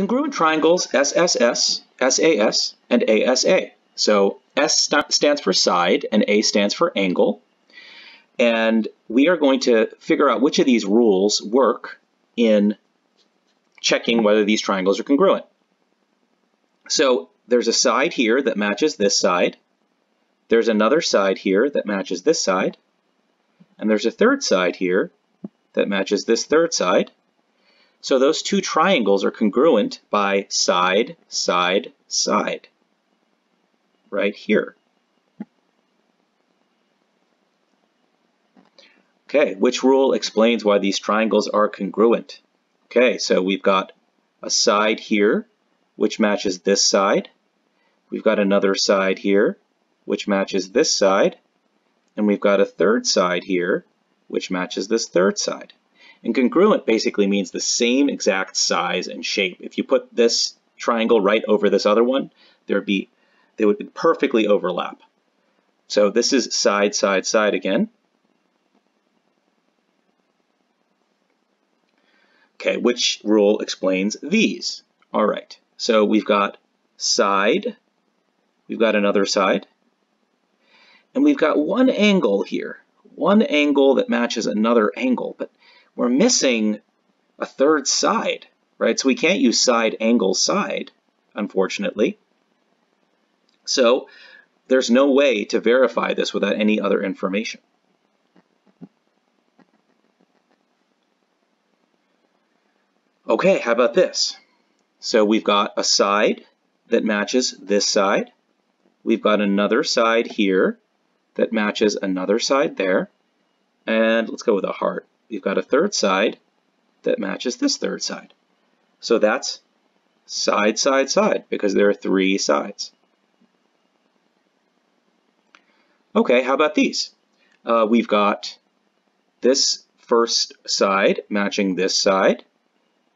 congruent triangles SSS, SAS, and ASA. So S st stands for side and A stands for angle. And we are going to figure out which of these rules work in checking whether these triangles are congruent. So there's a side here that matches this side. There's another side here that matches this side. And there's a third side here that matches this third side. So those two triangles are congruent by side, side, side, right here. Okay, which rule explains why these triangles are congruent? Okay, so we've got a side here, which matches this side. We've got another side here, which matches this side. And we've got a third side here, which matches this third side. And congruent basically means the same exact size and shape. If you put this triangle right over this other one, there'd be they would perfectly overlap. So this is side, side, side again. Okay, which rule explains these? All right, so we've got side, we've got another side, and we've got one angle here, one angle that matches another angle, but we're missing a third side, right? So we can't use side angle side, unfortunately. So there's no way to verify this without any other information. Okay, how about this? So we've got a side that matches this side. We've got another side here that matches another side there. And let's go with a heart you've got a third side that matches this third side. So that's side, side, side, because there are three sides. Okay, how about these? Uh, we've got this first side matching this side.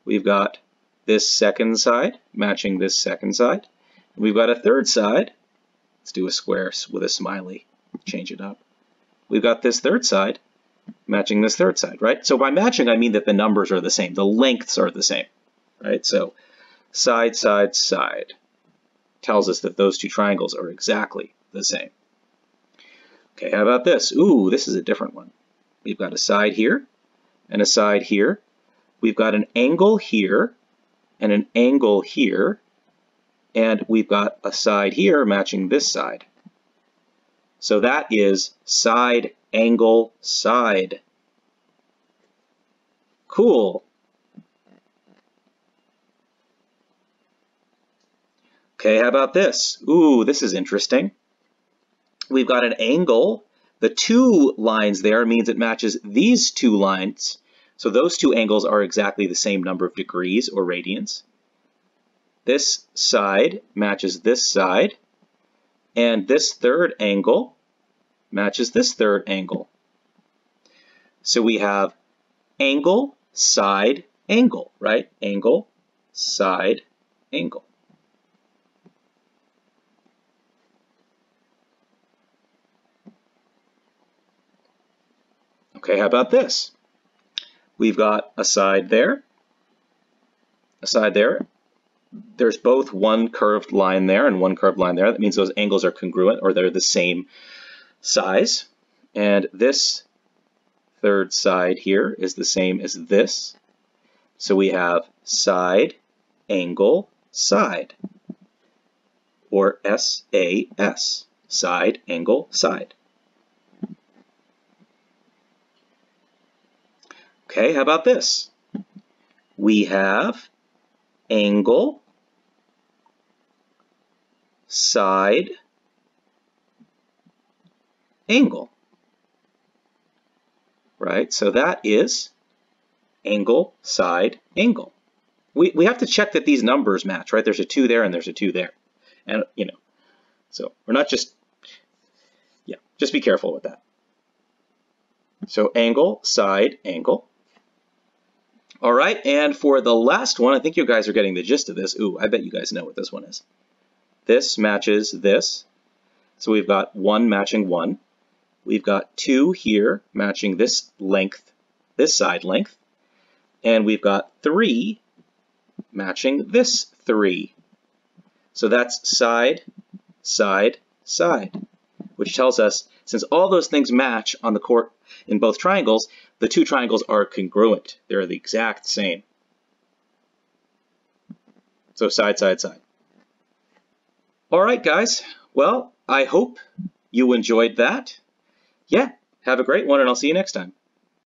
We've got this second side matching this second side. We've got a third side. Let's do a square with a smiley. Change it up. We've got this third side matching this third side, right? So by matching, I mean that the numbers are the same. The lengths are the same, right? So side, side, side tells us that those two triangles are exactly the same. Okay, how about this? Ooh, this is a different one. We've got a side here and a side here. We've got an angle here and an angle here. And we've got a side here matching this side. So that is side angle side. Cool. Okay, how about this? Ooh, this is interesting. We've got an angle. The two lines there means it matches these two lines. So those two angles are exactly the same number of degrees or radians. This side matches this side. And this third angle matches this third angle. So we have angle, side, angle, right? Angle, side, angle. Okay, how about this? We've got a side there, a side there. There's both one curved line there and one curved line there. That means those angles are congruent or they're the same size. And this third side here is the same as this. So we have side, angle, side, or SAS, side, angle, side. Okay, how about this? We have angle, side, angle. Right, so that is angle, side, angle. We, we have to check that these numbers match, right? There's a 2 there and there's a 2 there. And, you know, so we're not just, yeah, just be careful with that. So angle, side, angle. All right, and for the last one, I think you guys are getting the gist of this. Ooh, I bet you guys know what this one is. This matches this. So we've got 1 matching 1. We've got two here matching this length, this side length. And we've got three matching this 3. So that's side, side, side, which tells us since all those things match on the court in both triangles, the two triangles are congruent. They're the exact same. So side, side, side. All right, guys. Well, I hope you enjoyed that. Yeah, have a great one, and I'll see you next time.